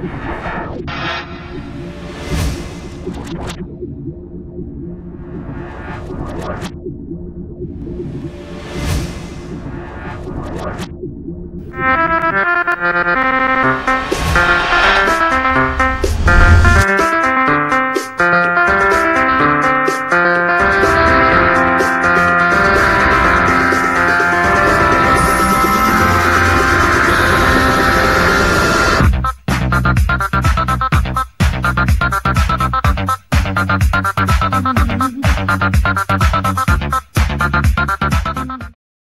Thank you. Gracias.